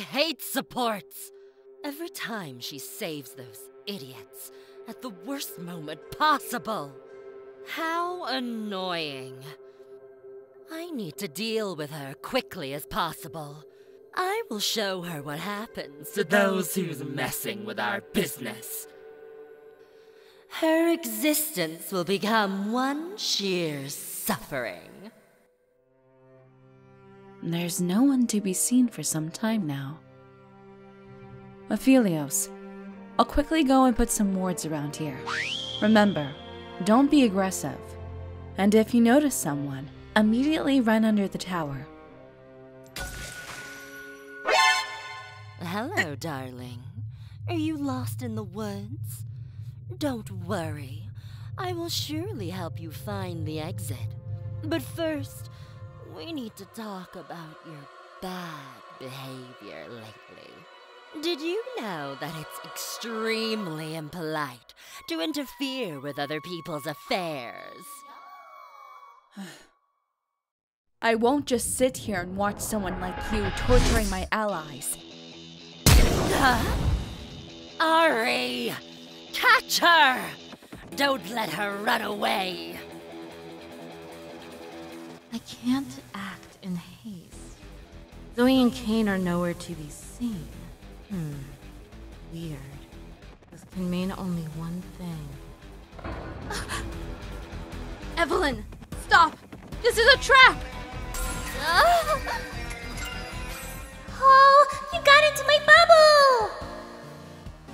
hate supports. Every time she saves those idiots at the worst moment possible. How annoying. I need to deal with her quickly as possible. I will show her what happens to those who's messing with our business. Her existence will become one sheer suffering. There's no one to be seen for some time now. Aphelios, I'll quickly go and put some wards around here. Remember, don't be aggressive. And if you notice someone, immediately run under the tower. Hello, darling. Are you lost in the woods? Don't worry. I will surely help you find the exit. But first, we need to talk about your bad behavior lately. Did you know that it's extremely impolite to interfere with other people's affairs? I won't just sit here and watch someone like you torturing my allies. Huh? Ahri! Catch her! Don't let her run away! I can't act in haste. Zoe and Kayn are nowhere to be seen. Hmm. Weird. This can mean only one thing. Evelynn! Stop! This is a trap! Oh, you got into my bubble!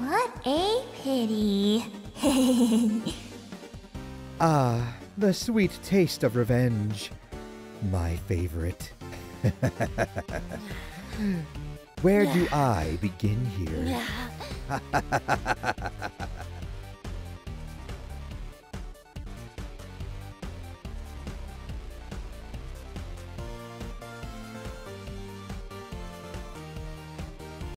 What a pity. Ah, the sweet taste of revenge. My favorite. Where do I begin here?